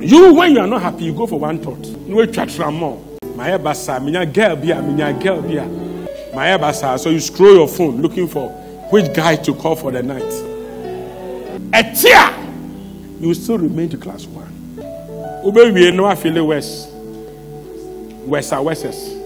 You, when you are not happy, you go for one thought. You wait to more. My basa, minya girl bia, minya girl bia. My basa. So you scroll your phone looking for which guy to call for the night. A you still remain to class one. Ube we no feel worse. Worse are worse.